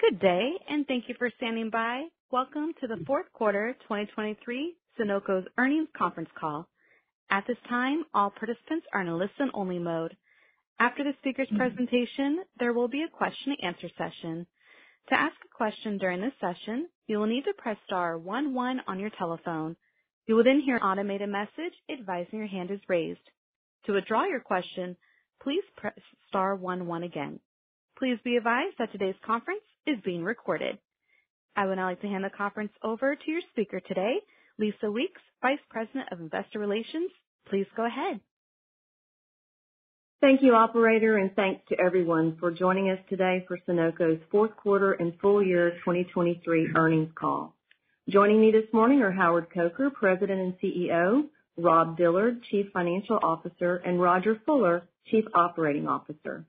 Good day, and thank you for standing by. Welcome to the fourth quarter 2023 Sonoco's earnings conference call. At this time, all participants are in a listen-only mode. After the speaker's mm-hmm. presentation, there will be a question-and-answer session. To ask a question during this session, you will need to press star one one on your telephone. You will then hear an automated message advising your hand is raised. To withdraw your question, please press star one one again. Please be advised that today's conference is being recorded. I would now like to hand the conference over to your speaker today, Lisa Weeks, Vice President of Investor Relations. Please go ahead. Thank you, operator, and thanks to everyone for joining us today for Sonoco's fourth quarter and full year 2023 earnings call. Joining me this morning are Howard Coker, President and CEO, Rob Dillard, Chief Financial Officer, and Rodger Fuller, Chief Operating Officer.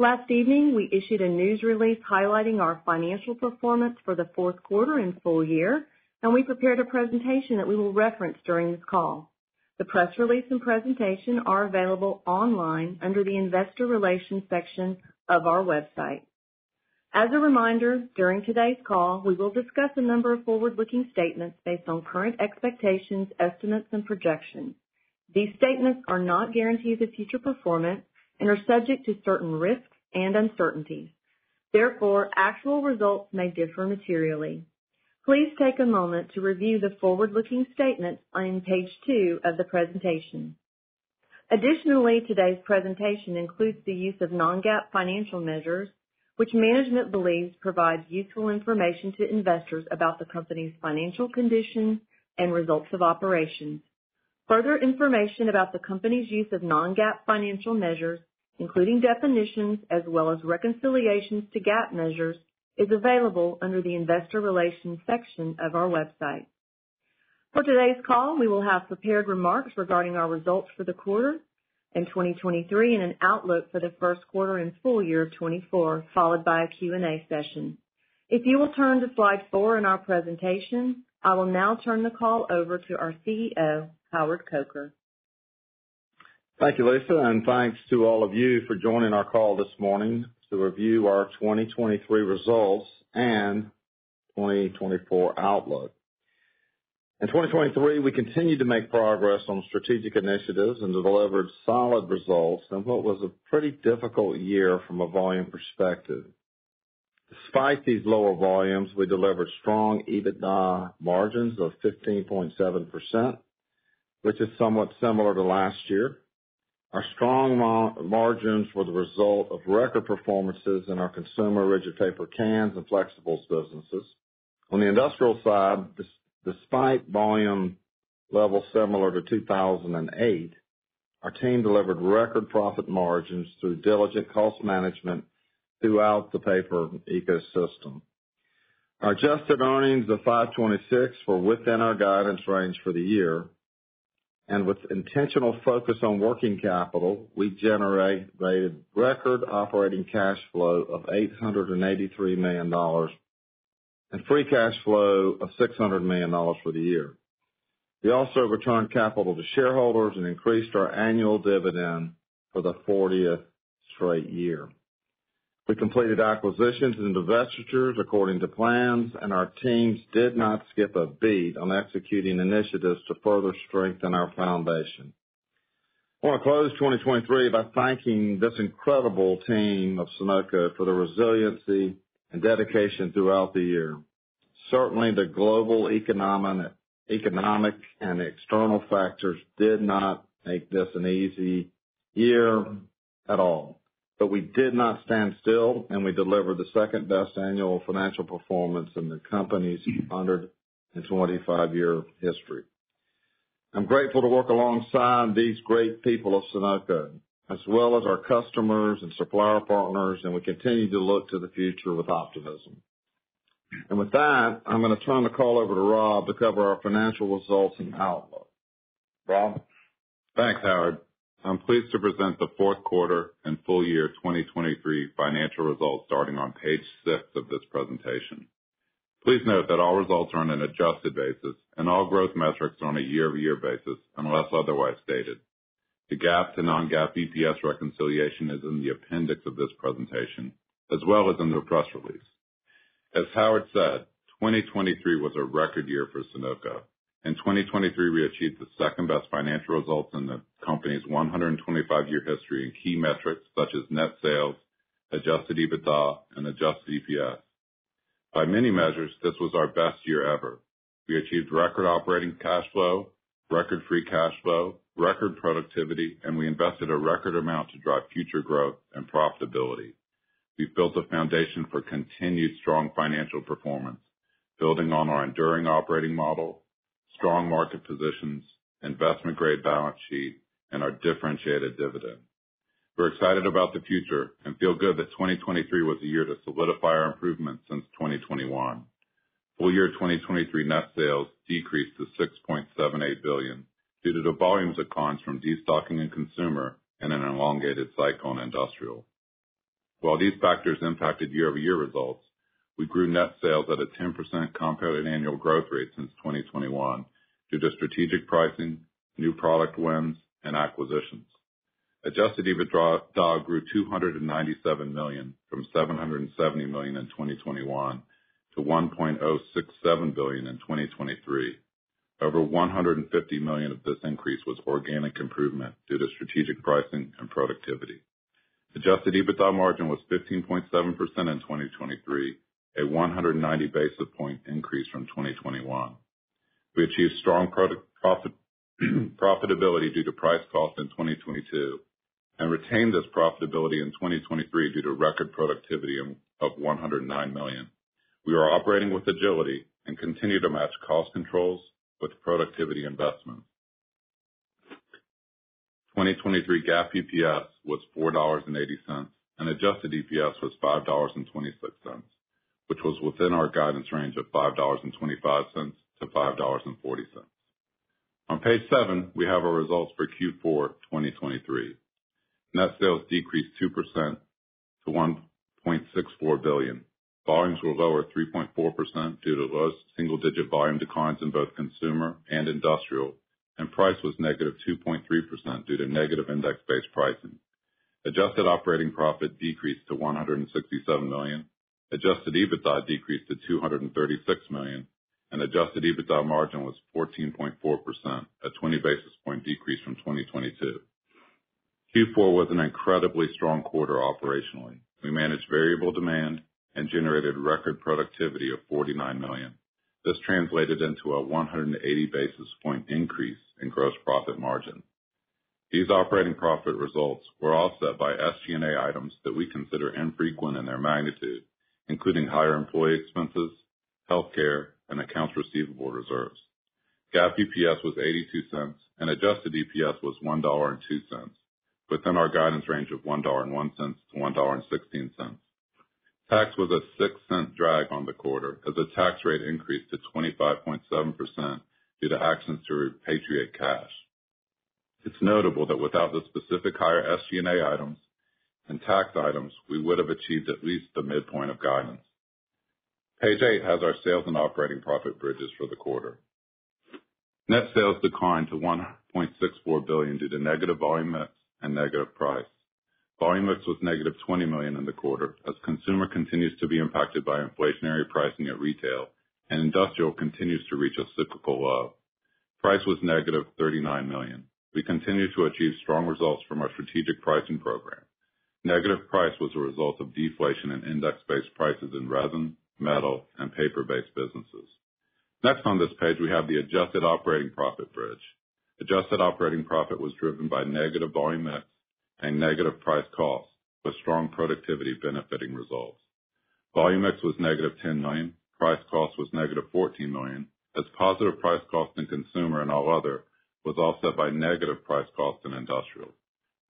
Last evening, we issued a news release highlighting our financial performance for the fourth quarter and full year, and we prepared a presentation that we will reference during this call. The press release and presentation are available online under the Investor Relations section of our website. As a reminder, during today's call, we will discuss a number of forward-looking statements based on current expectations, estimates, and projections. These statements are not guarantees of future performance and are subject to certain risks and uncertainties. Therefore, actual results may differ materially. Please take a moment to review the forward-looking statements on page two of the presentation. Additionally, today's presentation includes the use of non-GAAP financial measures, which management believes provides useful information to investors about the company's financial condition and results of operations. Further information about the company's use of non-GAAP financial measures, including definitions as well as reconciliations to GAAP measures, is available under the Investor Relations section of our website. For today's call, we will have prepared remarks regarding our results for the quarter in 2023 and an outlook for the first quarter and full year of 2024, followed by a Q&A session. If you will turn to slide four in our presentation, I will now turn the call over to our CEO, Howard Coker. Thank you, Lisa, and thanks to all of you for joining our call this morning to review our 2023 results and 2024 outlook. In 2023, we continued to make progress on strategic initiatives and delivered solid results in what was a pretty difficult year from a volume perspective. Despite these lower volumes, we delivered strong EBITDA margins of 15.7%, which is somewhat similar to last year. Our strong margins were the result of record performances in our consumer rigid paper cans and flexibles businesses. On the industrial side, despite volume levels similar to 2008, our team delivered record profit margins through diligent cost management throughout the paper ecosystem. Our adjusted earnings of $5.26 were within our guidance range for the year, with intentional focus on working capital, we generated record operating cash flow of $883 million and free cash flow of $600 million for the year. We also returned capital to shareholders and increased our annual dividend for the 40th straight year. We completed acquisitions and divestitures according to plans, and our teams did not skip a beat on executing initiatives to further strengthen our foundation. I want to close 2023 by thanking this incredible team of Sonoco for their resiliency and dedication throughout the year. Certainly, the global economic and external factors did not make this an easy year at all, but we did not stand still, and we delivered the second-best annual financial performance in the company's 125-year history. I'm grateful to work alongside these great people of Sonoco, as well as our customers and supplier partners, and we continue to look to the future with optimism. And with that, I'm going to turn the call over to Rob to cover our financial results and outlook. Rob? Thanks, Howard. I'm pleased to present the fourth quarter and full year 2023 financial results starting on page six of this presentation. Please note that all results are on an adjusted basis, and all growth metrics are on a year-over-year basis unless otherwise stated. The GAAP to non-GAAP EPS reconciliation is in the appendix of this presentation, as well as in the press release. As Howard said, 2023 was a record year for Sonoco. In 2023, we achieved the second-best financial results in the company's 125-year history in key metrics such as net sales, adjusted EBITDA, and adjusted EPS. By many measures, this was our best year ever. We achieved record operating cash flow, record free cash flow, record productivity, and we invested a record amount to drive future growth and profitability. We've built a foundation for continued strong financial performance, building on our enduring operating model, strong market positions, investment-grade balance sheet, and our differentiated dividend. We're excited about the future and feel good that 2023 was a year to solidify our improvements since 2021. Full year 2023 net sales decreased to 6.78 billion due to the volumes caused from destocking in consumer and an elongated cycle in industrial. While these factors impacted year-over-year results, we grew net sales at a 10% compounded annual growth rate since 2021 due to strategic pricing, new product wins, and acquisitions. Adjusted EBITDA grew 297 million from 770 million in 2021 to 1.067 billion in 2023. Over 150 million of this increase was organic improvement due to strategic pricing and productivity. Adjusted EBITDA margin was 15.7% in 2023, a 190 basis point increase from 2021. We achieved strong profit profitability due to price cost in 2022 and retained this profitability in 2023 due to record productivity of 109 million. We are operating with agility and continue to match cost controls with productivity investments. 2023 GAAP EPS was $4.80, and adjusted EPS was $5.26, which was within our guidance range of $5.25-$5.40. On page seven, we have our results for Q4 2023. Net sales decreased 2% to 1.64 billion. Volumes were lower 3.4% due to low single-digit volume declines in both consumer and industrial, and price was negative 2.3% due to negative index-based pricing. Adjusted operating profit decreased to $167 million. Adjusted EBITDA decreased to 236 million, and adjusted EBITDA margin was 14.4%, a 20 basis point decrease from 2022. Q4 was an incredibly strong quarter operationally. We managed variable demand and generated record productivity of 49 million. This translated into a 180 basis point increase in gross profit margin. These operating profit results were offset by SG&A items that we consider infrequent in their magnitude, including higher employee expenses, healthcare, and accounts receivable reserves. GAAP EPS was $0.82, and adjusted EPS was $1.02, within our guidance range of $1.01-$1.16. Tax was a $0.06 drag on the quarter as the tax rate increased to 25.7% due to actions to repatriate cash. It's notable that without the specific higher SG&A items and tax items, we would have achieved at least the midpoint of guidance. Page eight has our sales and operating profit bridges for the quarter. Net sales declined to 1.64 billion due to negative volume mix and negative price. Volume mix was negative $20 million in the quarter as consumer continues to be impacted by inflationary pricing at retail, and industrial continues to reach a cyclical low. Price was negative $39 million. We continue to achieve strong results from our strategic pricing program. Negative price was a result of deflation in index-based prices in resin, metal, and paper-based businesses. Next on this page, we have the adjusted operating profit bridge. Adjusted operating profit was driven by negative volume mix and negative price cost, with strong productivity benefiting results. Volume mix was negative $10 million. Price cost was negative $14 million, as positive price cost in consumer and all other was offset by negative price cost in industrial.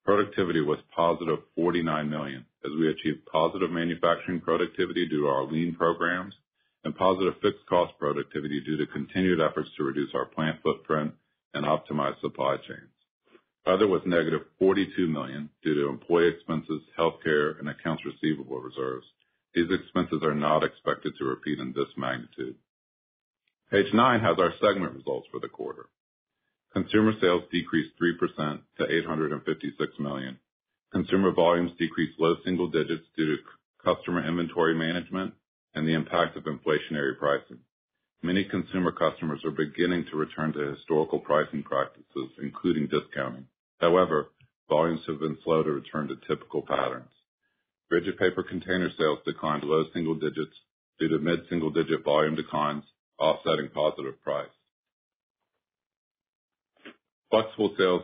Productivity was positive $49 million as we achieved positive manufacturing productivity due to our lean programs and positive fixed cost productivity due to continued efforts to reduce our plant footprint and optimize supply chains. Other was negative $42 million due to employee expenses, healthcare, and accounts receivable reserves. These expenses are not expected to repeat in this magnitude. Page nine has our segment results for the quarter. Consumer sales decreased 3% to 856 million. Consumer volumes decreased low single digits due to customer inventory management and the impact of inflationary pricing. Many consumer customers are beginning to return to historical pricing practices, including discounting. However, volumes have been slow to return to typical patterns. Rigid paper container sales declined low single digits due to mid-single-digit volume declines, offsetting positive price. Flexible sales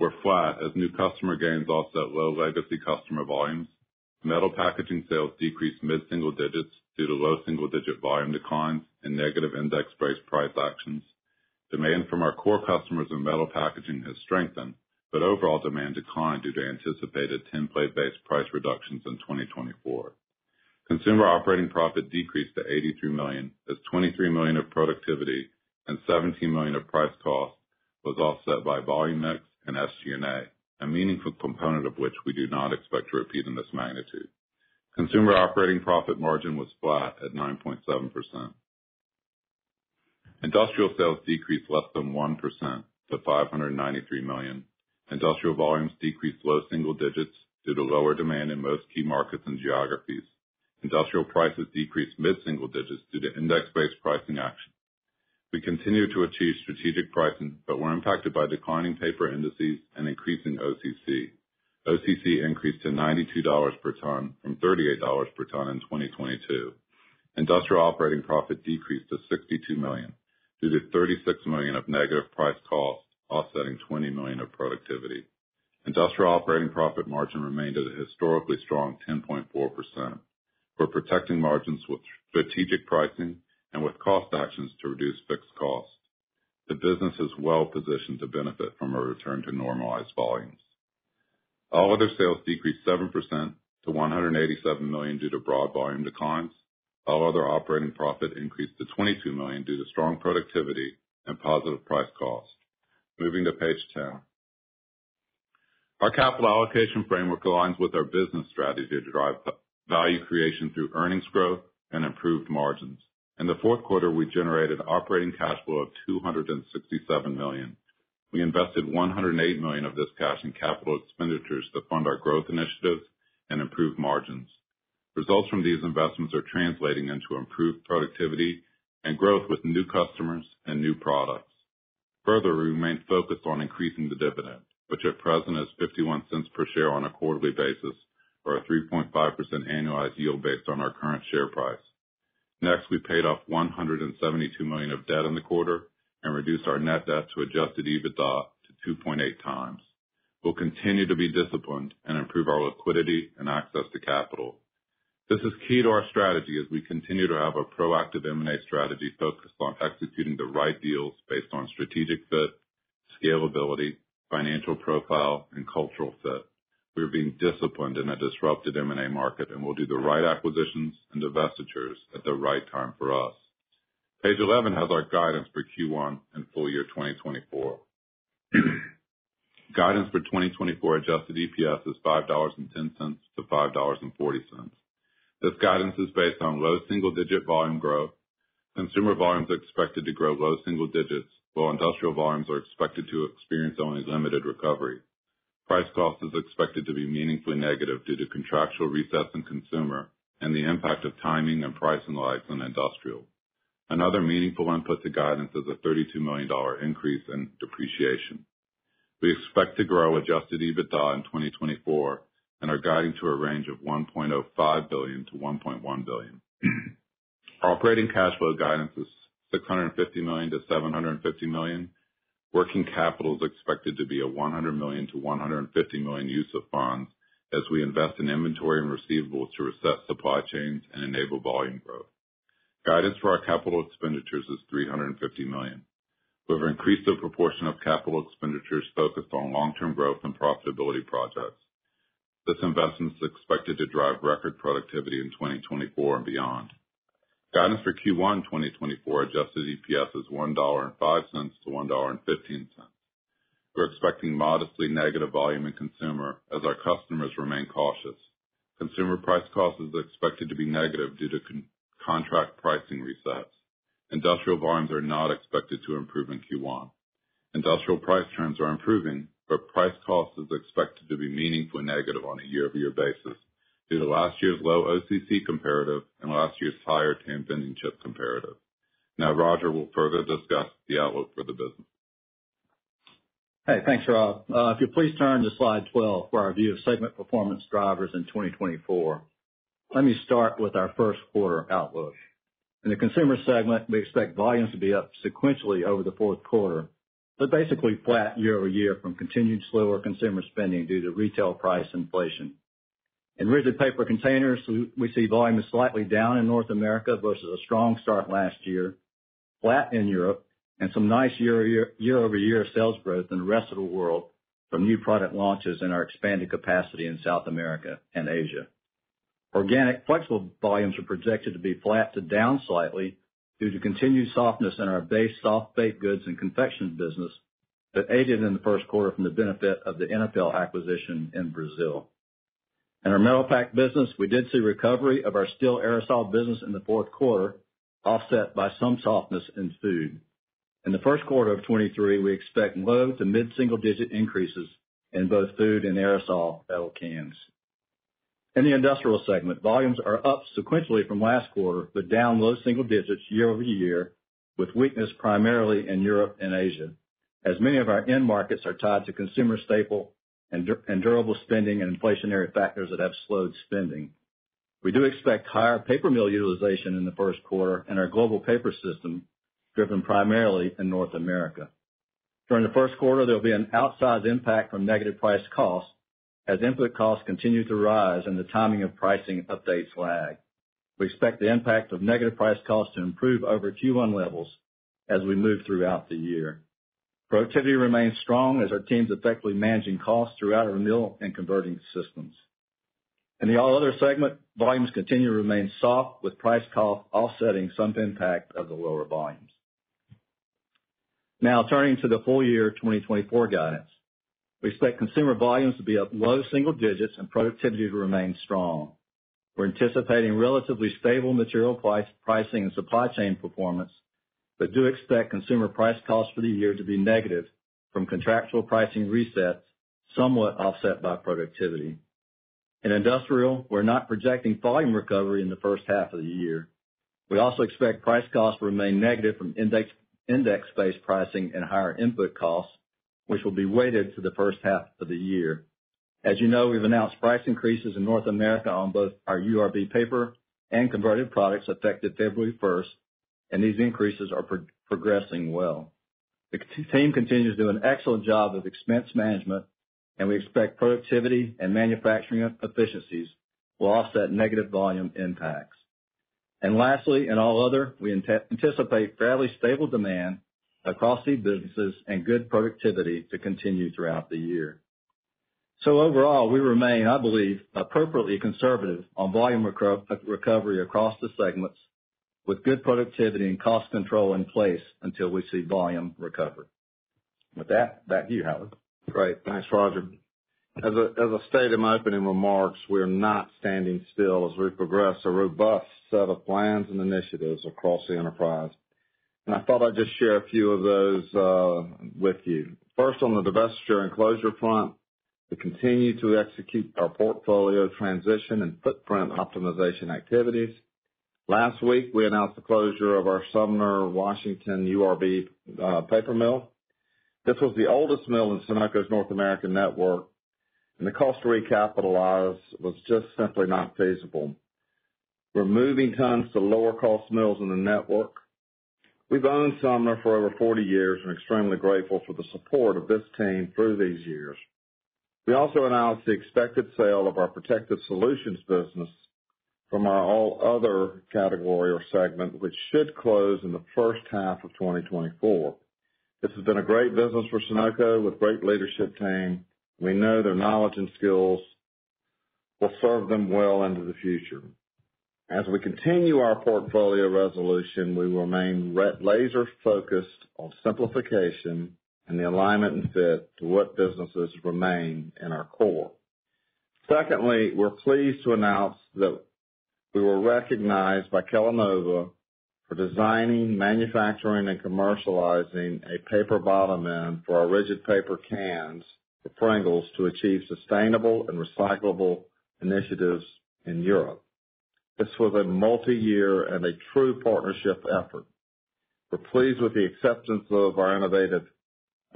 were flat as new customer gains offset low legacy customer volumes. Metal packaging sales decreased mid-single digits due to low single-digit volume declines and negative index-based price actions. Demand from our core customers in metal packaging has strengthened, but overall demand declined due to anticipated tinplate-based price reductions in 2024. Consumer operating profit decreased to 83 million, as 23 million of productivity and 17 million of price cost was offset by volume mix and SG&A, a meaningful component of which we do not expect to repeat in this magnitude. Consumer operating profit margin was flat at 9.7%. Industrial sales decreased less than 1% to 593 million. Industrial volumes decreased low single digits due to lower demand in most key markets and geographies. Industrial prices decreased mid-single digits due to index-based pricing action. We continue to achieve strategic pricing, but we're impacted by declining paper indices and increasing OCC. OCC increased to $92 per ton from $38 per ton in 2022. Industrial operating profit decreased to 62 million due to 36 million of negative price cost, offsetting 20 million of productivity. Industrial operating profit margin remained at a historically strong 10.4%. We're protecting margins with strategic pricing and with cost actions to reduce fixed costs. The business is well positioned to benefit from a return to normalized volumes. All other sales decreased 7% to 187 million due to broad volume declines. All other operating profit increased to 22 million due to strong productivity and positive price cost. Moving to page 10. Our capital allocation framework aligns with our business strategy to drive value creation through earnings growth and improved margins. In the fourth quarter, we generated operating cash flow of 267 million. We invested 108 million of this cash in capital expenditures to fund our growth initiatives and improve margins. Results from these investments are translating into improved productivity and growth with new customers and new products. Further, we remain focused on increasing the dividend, which at present is $0.51 per share on a quarterly basis, or a 3.5% annualized yield based on our current share price. Next, we paid off $172 million of debt in the quarter and reduced our net debt to adjusted EBITDA to 2.8x. We'll continue to be disciplined and improve our liquidity and access to capital. This is key to our strategy as we continue to have a proactive M&A strategy focused on executing the right deals based on strategic fit, scalability, financial profile, and cultural fit. We are being disciplined in a disrupted M&A market, and we'll do the right acquisitions and divestitures at the right time for us. Page 11 has our guidance for Q1 and full year 2024. Guidance for 2024 adjusted EPS is $5.10-$5.40. This guidance is based on low single-digit volume growth. Consumer volumes are expected to grow low single digits, while industrial volumes are expected to experience only limited recovery. Price cost is expected to be meaningfully negative due to contractual resets in consumer and the impact of timing and pricing lags in industrial. Another meaningful input to guidance is a $32 million increase in depreciation. We expect to grow adjusted EBITDA in 2024 and are guiding to a range of $1.05 billion-$1.1 billion. Operating cash flow guidance is $650 million-$750 million. Working capital is expected to be a $100 million-$150 million use of funds as we invest in inventory and receivables to reset supply chains and enable volume growth. Guidance for our capital expenditures is 350 million. We've increased the proportion of capital expenditures focused on long-term growth and profitability projects. This investment is expected to drive record productivity in 2024 and beyond. Guidance for Q1 2024 adjusted EPS is $1.05-$1.15. We're expecting modestly negative volume in consumer as our customers remain cautious. Consumer price cost is expected to be negative due to contract pricing resets. Industrial volumes are not expected to improve in Q1. Industrial price trends are improving, but price cost is expected to be meaningfully negative on a year-over-year basis due to last year's low OCC comparative and last year's higher tan bending chip comparative. Now Rodger will further discuss the outlook for the business. Hey, thanks, Rob. Uh, if you'll please turn to slide 12 for our view of segment performance drivers in 2024. Let me start with our first quarter outlook. In the consumer segment, we expect volumes to be up sequentially over the fourth quarter, but basically flat year-over-year from continued slower consumer spending due to retail price inflation. In rigid paper containers, we see volume is slightly down in North America versus a strong start last year, flat in Europe, and some nice year-over-year sales growth in the rest of the world from new product launches and our expanded capacity in South America and Asia. Organic flexible volumes are projected to be flat to down slightly due to continued softness in our base soft baked goods and confection business, but aided in the first quarter from the benefit of the Inapel acquisition in Brazil. In our Metalpack business, we did see recovery of our steel aerosol business in the fourth quarter, offset by some softness in food. In the first quarter of 2023, we expect low to mid-single digit increases in both food and aerosol metal cans. In the industrial segment, volumes are up sequentially from last quarter, but down low single digits year-over-year, with weakness primarily in Europe and Asia, as many of our end markets are tied to consumer staple and durable spending and inflationary factors that have slowed spending. We do expect higher paper mill utilization in the first quarter in our global paper system, driven primarily in North America. During the first quarter, there will be an outsized impact from negative price costs as input costs continue to rise and the timing of pricing updates lag. We expect the impact of negative price costs to improve over Q1 levels as we move throughout the year. Productivity remains strong as our team's effectively managing costs throughout our mill and converting systems. In the all other segment, volumes continue to remain soft, with price cost offsetting some impact of the lower volumes. Now turning to the full year 2024 guidance. We expect consumer volumes to be up low single digits and productivity to remain strong. We're anticipating relatively stable material price pricing and supply chain performance, but do expect consumer price costs for the year to be negative from contractual pricing resets, somewhat offset by productivity. In industrial, we're not projecting volume recovery in the first half of the year. We also expect price costs to remain negative from index-based pricing and higher input costs, which will be weighted to the first half of the year. As you know, we've announced price increases in North America on both our URB paper and converted products effective February 1st, and these increases are progressing well. The team continues to do an excellent job of expense management, and we expect productivity and manufacturing efficiencies will offset negative volume impacts. And lastly, in all other, we anticipate fairly stable demand across these businesses and good productivity to continue throughout the year. So overall, we remain, I believe, appropriately conservative on volume recovery across the segments with good productivity and cost control in place until we see volume recover. With that, back to you, Howard. Great. Thanks, Rodger. As I stated in my opening remarks, we're not standing still as we progress a robust set of plans and initiatives across the enterprise. And I thought I'd just share a few of those uh, with you. First, on the divestiture and closure front, we continue to execute our portfolio transition and footprint optimization activities. Last week, we announced the closure of our Sumner, Washington URB uh, paper mill. This was the oldest mill in Sonoco's North American network, and the cost to recapitalize was just simply not feasible. We're moving tons to lower cost mills in the network. We've owned Sumner for over 40 years and are extremely grateful for the support of this team through these years. We also announced the expected sale of our Protective Solutions business from our all other category or segment, which should close in the first half of 2024. This has been a great business for Sonoco with great leadership team. We know their knowledge and skills will serve them well into the future. As we continue our portfolio resolution, we remain laser focused on simplification and the alignment and fit to what businesses remain in our core. Secondly, we're pleased to announce that we were recognized by Kellanova for designing, manufacturing, and commercializing a paper bottom end for our rigid paper cans for Pringles to achieve sustainable and recyclable initiatives in Europe. This was a multi-year and a true partnership effort. We're pleased with the acceptance of our innovative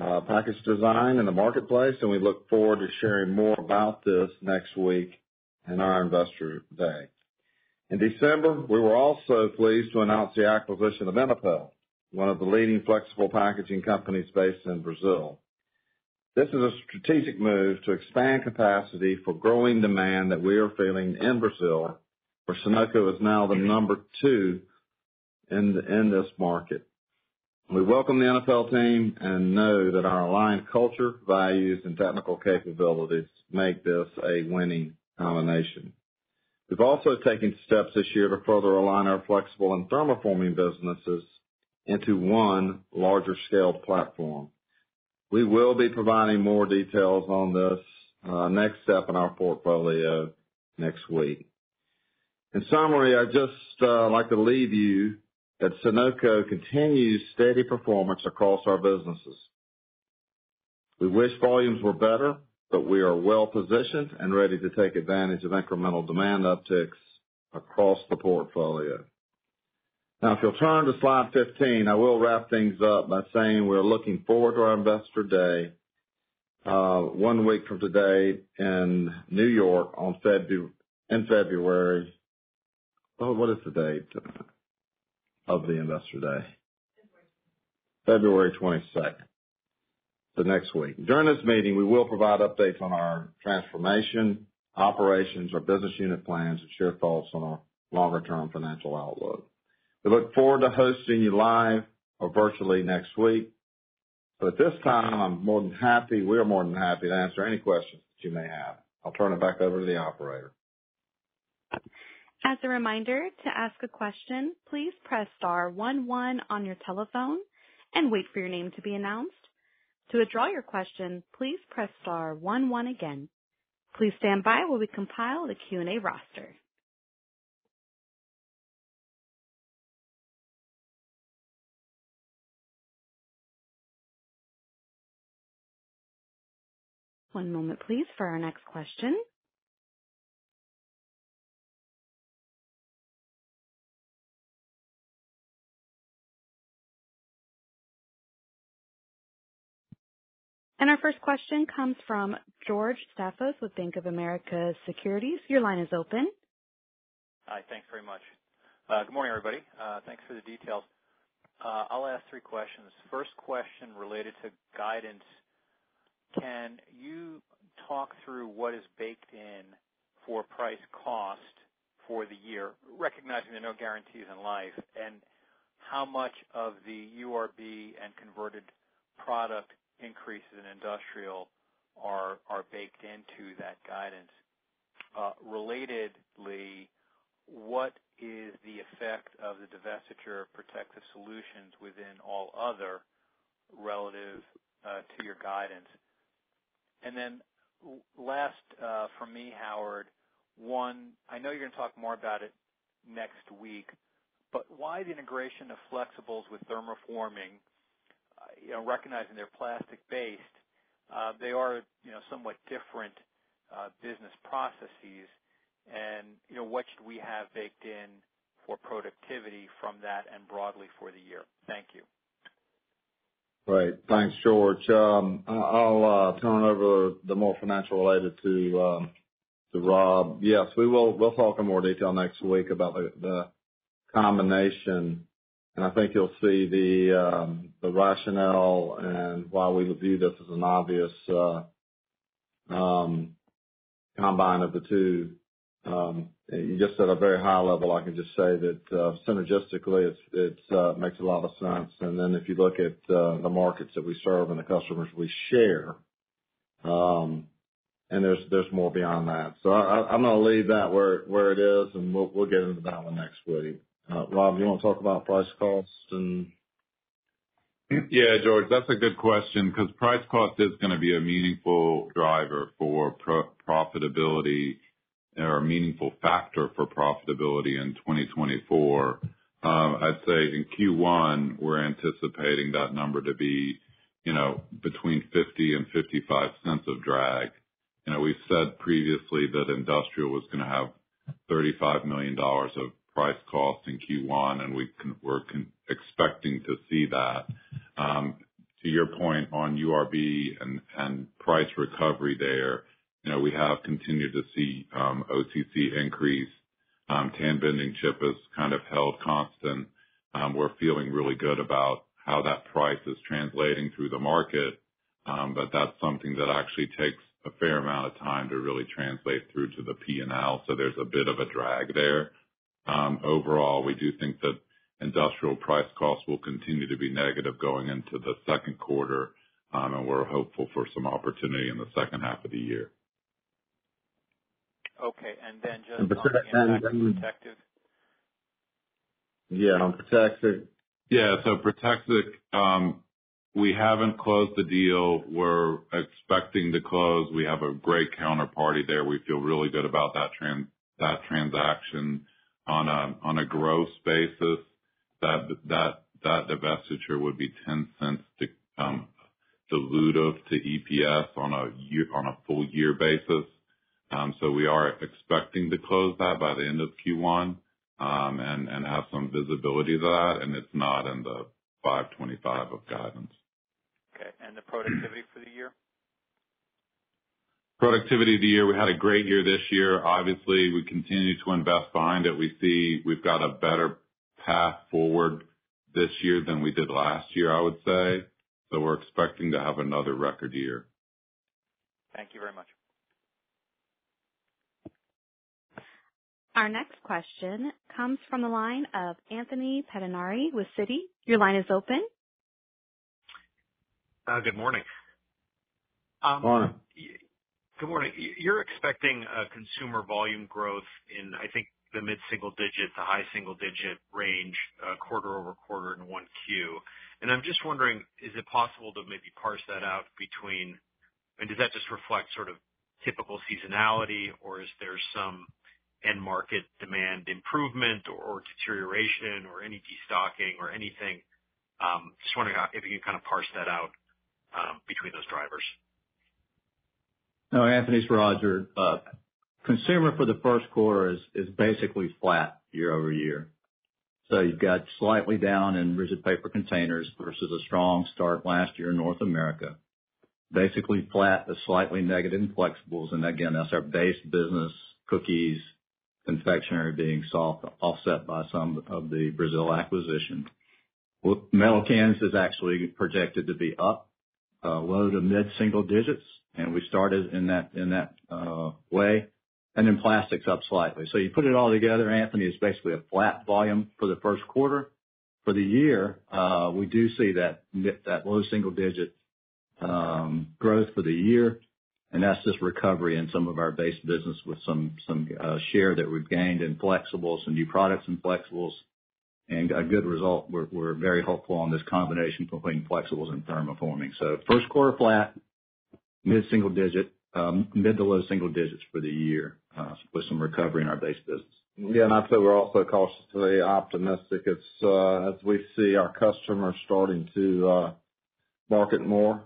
uh package design in the marketplace, and we look forward to sharing more about this next week in our Investor Day. In December, we were also pleased to announce the acquisition of Inapel, one of the leading flexible packaging companies based in Brazil. This is a strategic move to expand capacity for growing demand that we are feeling in Brazil, where Sonoco is now the number two in in this market. We welcome the Inapel team and know that our aligned culture, values, and technical capabilities make this a winning combination. We've also taken steps this year to further align our flexible and thermoforming businesses into one larger scaled platform. We will be providing more details on this uh, next step in our portfolio next week. In summary, I'd just uh, like to leave you that Sonoco continues steady performance across our businesses. We wish volumes were better, but we are well-positioned and ready to take advantage of incremental demand upticks across the portfolio. Now, if you'll turn to slide 15, I will wrap things up by saying we're looking forward to our Investor Day uh one week from today in New York in February. Oh, what is the date of the Investor Day? February 22nd. Next week. During this meeting, we will provide updates on our transformation, operations, our business unit plans, and share thoughts on our longer-term financial outlook. We look forward to hosting you live or virtually next week. But at this time, I'm more than happy, we are more than happy to answer any questions that you may have. I'll turn it back over to the operator. As a reminder, to ask a question, please press star one one on your telephone and wait for your name to be announced. To withdraw your question, please press star one one again. Please stand by while we compile the Q&A roster. One moment, please, for our next question. And our first question comes from George Staphos with Bank of America Securities. Your line is open. Hi. Thanks very much. Uh, good morning, everybody. Uh, thanks for the details. Uh, I'll ask three questions. First question related to guidance. Can you talk through what is baked in for price cost for the year, recognizing there are no guarantees in life, and how much of the URB and converted product increases in industrial are baked into that guidance? Uh, relatedly, what is the effect of the divestiture of Protective Solutions within all other relative uh, to your guidance? And then last uh, from me, Howard, one, I know you're going to talk more about it next week, but why the integration of flexibles with thermoforming? Recognizing they're plastic-based, uh, they are you know, somewhat different uh, business processes. And you know, what should we have baked in for productivity from that and broadly for the year? Thank you. Great. Thanks, George. Um, I'll uh, turn over the more financial related to um, to Rob. Yes, we'll we'll talk in more detail next week about the combination, I think you'll see um, the rationale and why we view this as an obvious uh, um, combine of the two. Um, just at a very high level, I can just say that uh, synergistically, it uh, makes a lot of sense. And then if you look at the markets that we serve and the customers we share, and there's there's more beyond that. So I'm going to leave that where where it is, and we'll get into that one next week. Uh, Rob, you want to talk about price cost and Yeah, George, that's a good question because price cost is going to be a meaningful driver for profitability or a meaningful factor for profitability in 2024. Um, I'd say in Q1, we're anticipating that number to be you know, between $0.50 and $0.55 of drag. You know, We've said previously that industrial was going to have $35 million of price cost in Q1, and we're expecting to see that. Um, to your point on URB and price recovery there, you know, we have continued to see um, OCC increase. Um, Tan bending chip has kind of held constant. We're feeling really good about how that price is translating through the market, but that's something that actually takes a fair amount of time to really translate through to the P&L, so there's a bit of a drag there. Um, overall, we do think that industrial price costs will continue to be negative going into the second quarter, um, and we're hopeful for some opportunity in the second half of the year. Okay. And then just on the impact of Protective. Yeah, on Protective. Yeah. Protective, um, we haven't closed the deal. We're expecting to close. We have a great counterparty there. We feel really good about that tran that transaction. On a on a gross basis, that that that divestiture would be $0.10 dilutive to EPS on a on a full year basis. Um so we are expecting to close that by the end of Q1, and have some visibility to that, and it's not in the $5.25 of guidance. Okay. And the productivity for the year? Productivity of the year, we had a great year this year. Obviously, we continue to invest behind it. We see we've got a better path forward this year than we did last year, I would say. So we're expecting to have another record year. Thank you very much. Our next question comes from the line of Anthony Pettinari with Citi. Your line is open. Uh, good morning. Um, morning. Good morning. You're expecting a consumer volume growth in, I think, the mid-single digit to high single digit range, uh, quarter-over-quarter in 1Q. I'm just wondering, is it possible to maybe parse that out between... And does that just reflect sort of typical seasonality, or is there some end market demand improvement or deterioration or any destocking or anything? Um, just wondering if you can kind of parse that out um, between those drivers. No, Anthony, it's Rodger. Consumer for the first quarter is is basically flat year-over-year. So you've got slightly down in rigid paper containers versus a strong start last year in North America. Basically flat to slightly negative in flexibles. And again, that's our base business, cookies, confectionery being soft, offset by some of the Brazil acquisition. Metal cans is actually projected to be up uh low to mid-single digits, and we started in that in that uh way. And then plastics up slightly. So you put it all together, Anthony, it's basically a flat volume for the first quarter. For the year, we do see that that low single digit growth for the year, and that's just recovery in some of our base business with some some uh share that we've gained in flexibles, some new products in flexibles, and a good result. We're very hopeful on this combination between flexibles and thermoforming. So First quarter flat, mid-single digit, um, mid to low single digits for the year, uh, with some recovery in our base business. Yeah. And I'd say we're also cautiously optimistic. It's uh, as we see our customers starting to uh, market more,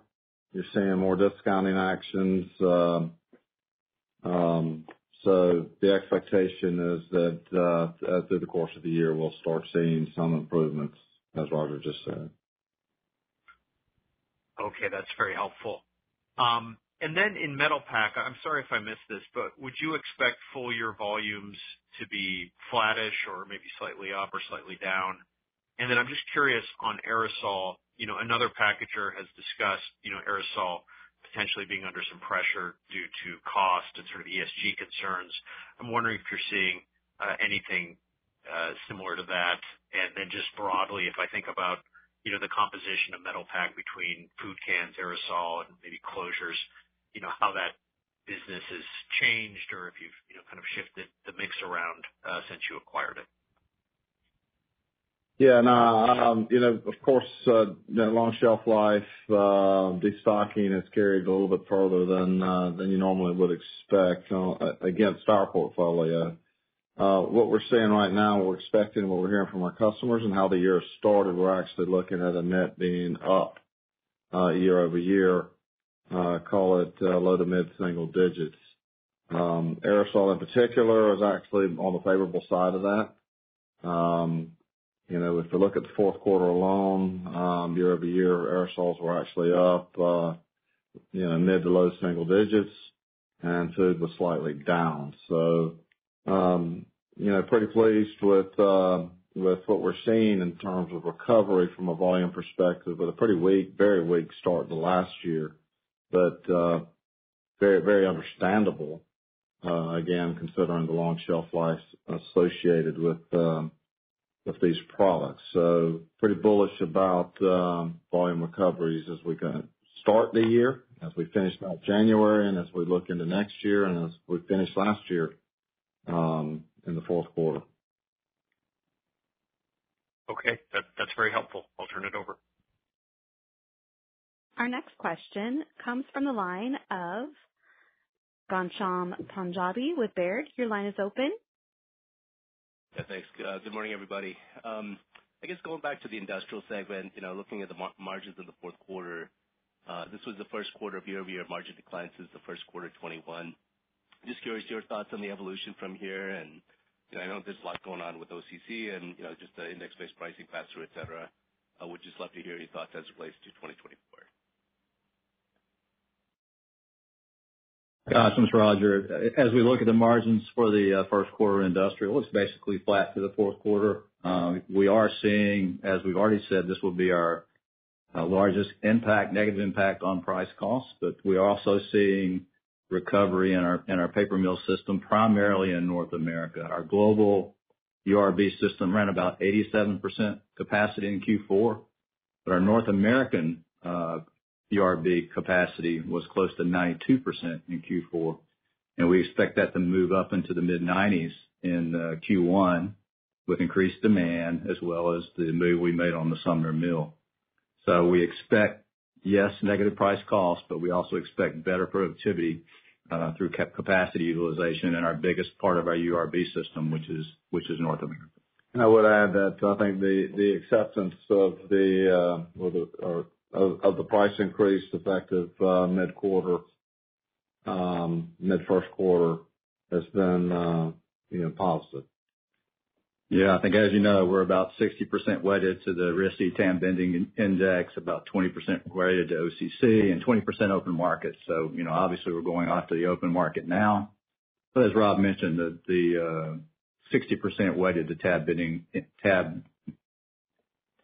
you're seeing more discounting actions. Um, um so the expectation is that through the course of the year, we'll start seeing some improvements, as Rodger just said. Okay, that's very helpful. Um, in Metalpack, I'm sorry if I missed this, but would you expect full year volumes to be flattish or maybe slightly up or slightly down? And then I'm just curious on aerosol. You know, another packager has discussed, you know, aerosol potentially being under some pressure due to cost and sort of ESG concerns. I'm wondering if you're seeing uh, anything uh, similar to that. And then just broadly, if I think about, you know, the composition of metal pack between food cans, aerosol, and maybe closures, you know, how that business has changed or if you've, you know, kind of shifted the mix around uh, since you acquired it. Yeah, no, um, you know, of course, uh, the long shelf life, um, destocking has carried a little bit further than uh than you normally would expect uh, against our portfolio. What we're seeing right now, we're expecting what we're hearing from our customers and how the year started, we're actually looking at a net being up uh year-over-year, Uh call it low to mid-single digits. Um aerosol in particular is actually on the favorable side of that. Um you know, if you look at the fourth quarter alone, um year-over-year, aerosols were actually up, uh you know, mid to low single digits, and food was slightly down. You know, pretty pleased with uh with what we're seeing in terms of recovery from a volume perspective, but a pretty weak, very weak start to last year. But uh very, very understandable, uh again, considering the long shelf life associated with um with these products. So pretty bullish about volume recoveries as we kind of start the year, as we finish out January, and as we look into next year, and as we finished last year Um, in the fourth quarter. Okay. That's very helpful. I'll turn it over. Our next question comes from the line of Ghansham Panjabi with Baird. Your line is open. Yeah, thanks. Uh, good morning, everybody. Um, I guess going back to the industrial segment, you know, looking at the margins in the fourth quarter, uh, this was the first quarter of year-over-year margin decline since the first quarter of 2021. Just curious your thoughts on the evolution from here. And you know, I know there's a lot going on with OCC and, you know, just the index-based pricing pass-through, et cetera. I would just love to hear your thoughts as it relates to 2024. Ghansham, it's Rodger. As we look at the margins for the uh, first quarter industrial, it's basically flat to the fourth quarter. Um, we are seeing, as we've already said, this will be our uh, largest impact, negative impact on price costs, but We are also seeing recovery in our in our paper mill system, primarily in North America. Our global URB system ran about 87% capacity in Q4, but our North American uh, URB capacity was close to 92% in Q4, and we expect that to move up into the mid-90s in uh, Q1 with increased demand as well as the move we made on the Sumner mill. So we expect, yes, negative price cost, but we also expect better productivity through capacity utilization in our biggest part of our URB system, which is which is North America. And I would add that I think the the acceptance of the uh, of the price increase effective uh, mid-quarter, um mid-first quarter has been, you know, positive. Yeah. I think, as you know, we're about 60% weighted to the RISI tan bending index, about 20% weighted to OCC and 20% open market. So, you know, obviously we're going after the open market now. But as Rob mentioned, the 60% uh, weighted to tab bending. Tan.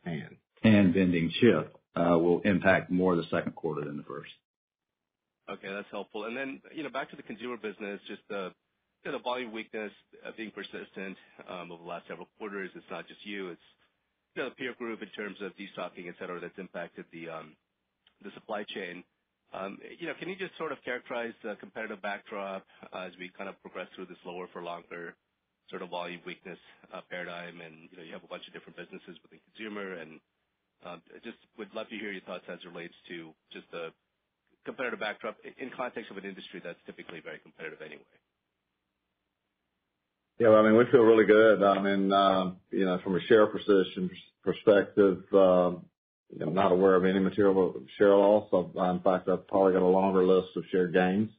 Tan bending shift uh, will impact more the second quarter than the first. Okay, that's helpful. And then, you know, back to the consumer business, just the, you know, volume weakness, uh, being persistent, um, over the last several quarters. It's not just you, it's, the peer group in terms of destocking, et cetera, that's impacted the um, the supply chain. Um, you know, can you just sort of characterize the competitive backdrop uh, as we kind of progress through this lower for longer sort of volume weakness uh, paradigm? And you know, you have a bunch of different businesses within consumer and, just would love to hear your thoughts as it relates to just the competitive backdrop in context of an industry that's typically very competitive anyway. Yeah, I mean, we feel really good. I mean, you know, from a share position perspective, I'm not aware of any material share loss. In fact, I've probably got a longer list of share gains.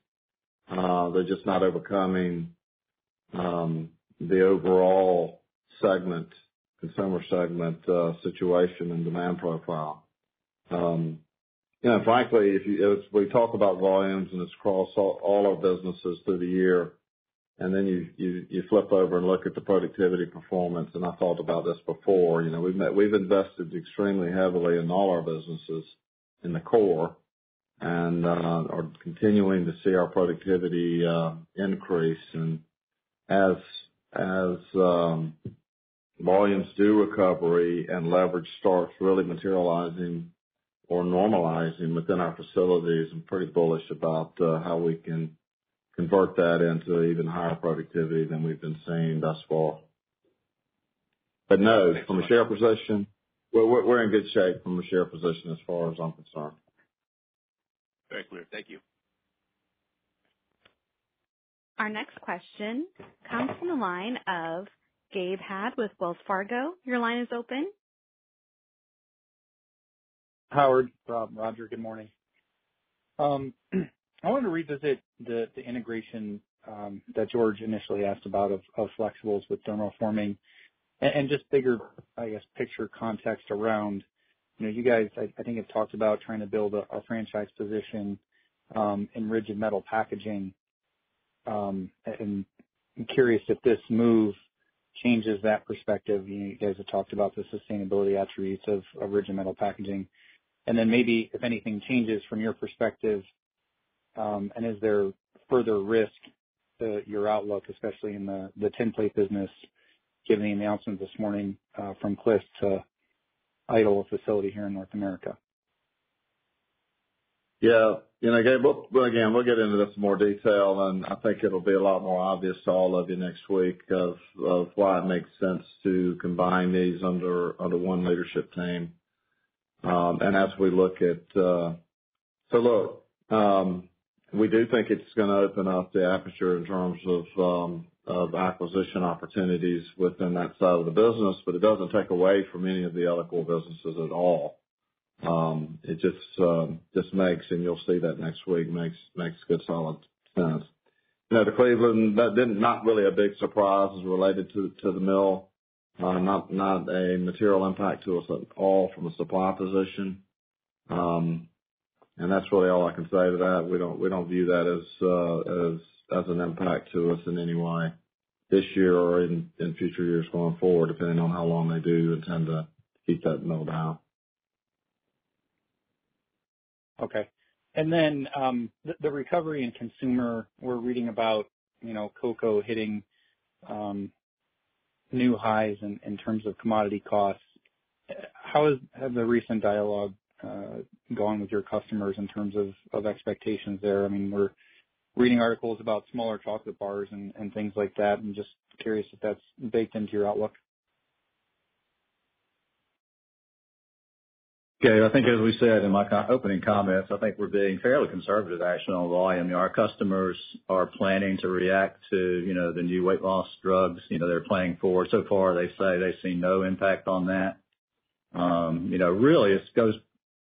Uh they're just not overcoming um the overall segment, consumer segment, uh situation and demand profile. Um you know, frankly, as we talk about volumes and it's across all our businesses through the year, then you you flip over and look at the productivity performance, and I've talked about this before, you know, we've met we've invested extremely heavily in all our businesses in the core and uh, are continuing to see our productivity uh, increase. And as as um volumes do recovery and leverage starts really materializing or normalizing within our facilities, I'm pretty bullish about uh, how we can convert that into even higher productivity than we've been seeing thus far. But no, from a share position, we're in good shape from a share position as far as I'm concerned. Very clear. Thank you. Our next question comes from the line of Gabe Hajde with Wells Fargo. Your line is open. Howard, Rob, Rodger, good morning. Um, I wanted to revisit the integration um, that George initially asked about of of flexibles with thermoforming and just bigger, I guess, picture context around, you know, you guys, I think have talked about trying to build a franchise position um, in rigid metal packaging. Um, and I'm curious if this move changes that perspective. You guys have talked about the sustainability attributes of rigid metal packaging. And then maybe if anything changes from your perspective, Um, and is there further risk to your outlook, especially in the tinplate business, given the announcement this morning uh, from Cliffs to idle a facility here in North America? Yeah. You know, again, we'll get into this in more detail, and I think it'll be a lot more obvious to all of you next week of why it makes sense to combine these under one leadership team. Um, and as we look at. Uh, so look, um, we do think it's gonna open up the aperture in terms of um of acquisition opportunities within that side of the business, but it doesn't take away from any of the other core businesses at all. Um it just um just makes, and you'll see that next week, makes makes good solid sense. The Cleveland, not not really a big surprise as related to to the mill. Uh not not a material impact to us at all from a supply position. And that's really all I can say to that. We don't we don't view that as uh as as an impact to us in any way this year or in future years going forward, depending on how long they do intend to keep that mill down. Okay. And then um the recovery in consumer, we're reading about, you know, cocoa hitting new highs in terms of commodity costs. How has the recent dialogue Uh, gone with your customers in terms of expectations there? I mean, we're reading articles about smaller chocolate bars and things like that. I'm just curious if that's baked into your outlook. Gabe, I think as we said in my opening comments, I think we're being fairly conservative actually on volume. Our customers are planning to react to, you know, the new weight loss drugs. You know, they're planning forward. So far, they say they've seen no impact on that. Um, you know, really it goes,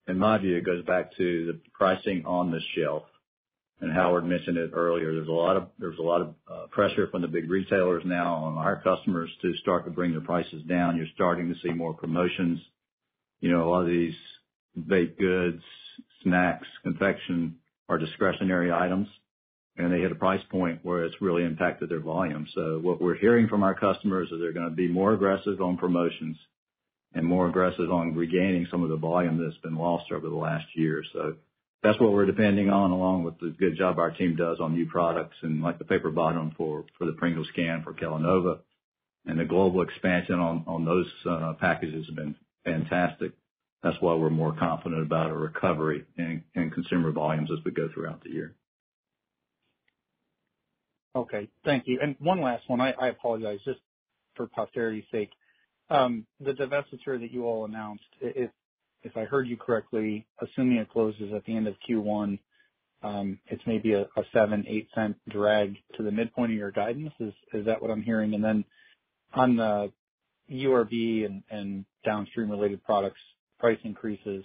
in my view, it goes back to the pricing on the shelf. And Howard mentioned it earlier, there's a lot of there's a lot of uh pressure from the big retailers now on our customers to start to bring their prices down. You're starting to see more promotions. You know, a lot of these baked goods, snacks, confection are discretionary items, and they hit a price point where it's really impacted their volume. So what we're hearing from our customers is they're gonna be more aggressive on promotions and more aggressive on regaining some of the volume that's been lost over the last year. So that's what we're depending on, along with the good job our team does on new products and like the paper bottom for for the Pringles can for Kellanova. And the global expansion on those uh, packages has been fantastic. That's why we're more confident about a recovery in consumer volumes as we go throughout the year. Okay. Thank you. And one last one. I apologize, just for posterity's sake. Um, the divestiture that you all announced, if I heard you correctly, assuming it closes at the end of Q1, um, it's maybe a $0.07-$0.08 drag to the midpoint of your guidance. Is that what I'm hearing? And then on the URB and downstream related products price increases,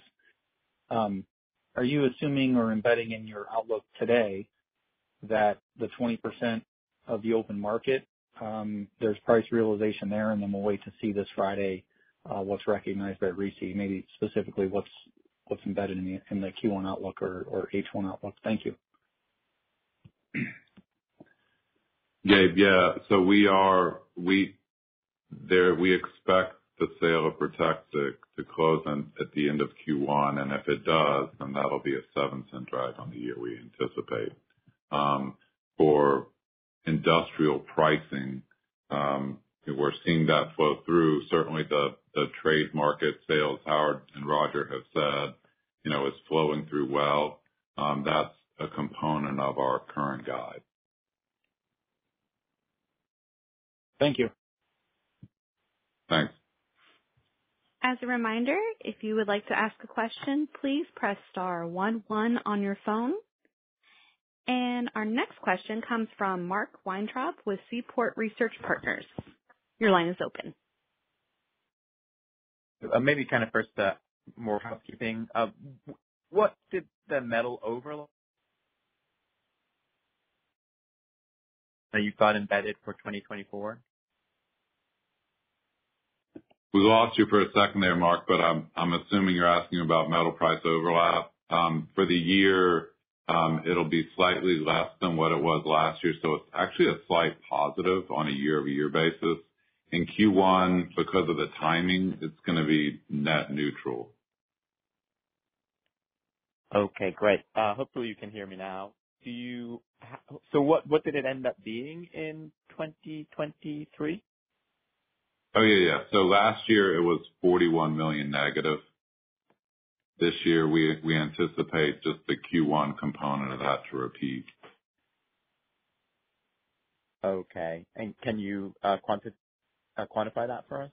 um, are you assuming or embedding in your outlook today that the 20% of the open market, Um, there's price realization there, and then we'll wait to see this Friday, uh, what's recognized by RISI, maybe specifically what's what's embedded in the in the Q1 outlook or H1 outlook? Thank you. Gabe, yeah. So we are we there we expect the sale of Protect to close at the end of Q1, and if it does, then that'll be a $0.07 drag on the year we anticipate. Um, for industrial pricing, Um we're seeing that flow through. Certainly the trade market sales, Howard and Rodger have said, you know, is flowing through well. That's a component of our current guide. Thank you. Thanks. As a reminder, if you would like to ask a question, please press star one one on your phone. And our next question comes from Mark Weintraub with Seaport Research Partners. Your line is open. Uh, maybe kind of first, uh, more housekeeping. Uh, what did the metal overlap that you've got embedded for 2024? We lost you for a second there, Mark, but I'm assuming you're asking about metal price overlap. Um, for the year, it'll be slightly less than what it was last year, so it's actually a slight positive on a year-over-year basis. In Q1, because of the timing, it's gonna be net neutral. Okay, great. Uh hopefully you can hear me now. Do you so what what did it end up being in 2023? Oh, yeah. Yeah. So last year it was 41 million negative. This year we we anticipate just the Q1 component of that to repeat. Okay. And can you uh, uh, quantify that for us?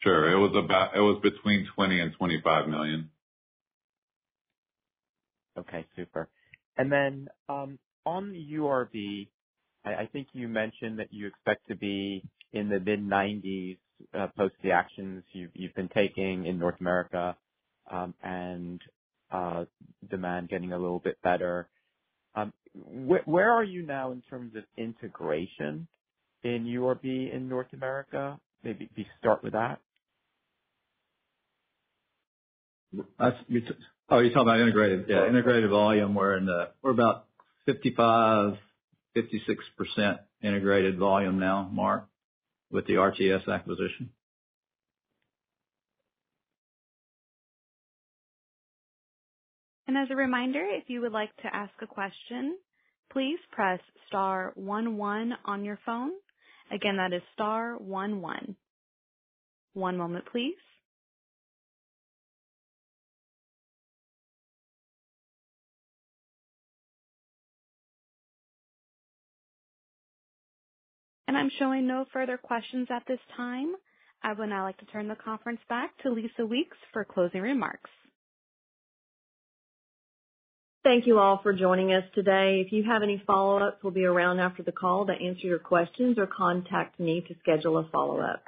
Sure. It was about it was between $20 million and $25 million. Okay, super. And then um, on URB, I think you mentioned that you expect to be in the mid-90s Uh, post the actions you've been taking in North America, um, and uh, demand getting a little bit better. Um, where are you now in terms of integration in URB in North America? Maybe if you start with that. Oh, you're talking about integrated. Yeah, integrated volume. We're in the we're about 55%-56% integrated volume now, Mark, with the RTS acquisition. And as a reminder, if you would like to ask a question, please press star one one on your phone. Again, that is star one one. One moment, please. I'm showing no further questions at this time. I would now like to turn the conference back to Lisa Weeks for closing remarks. Thank you all for joining us today. If you have any follow-ups, we'll be around after the call to answer your questions or contact me to schedule a follow-up.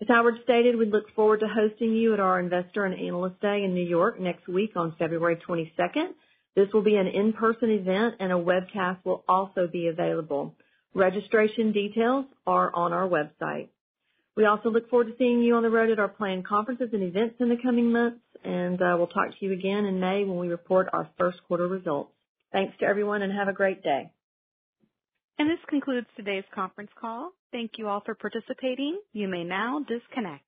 As Howard stated, we look forward to hosting you at our Investor and Analyst Day in New York next week on February 22nd. This will be an in-person event and a webcast will also be available. Registration details are on our website. We also look forward to seeing you on the road at our planned conferences and events in the coming months, and uh, we'll talk to you again in May when we report our first quarter results. Thanks to everyone, and have a great day. And this concludes today's conference call. Thank you all for participating. You may now disconnect.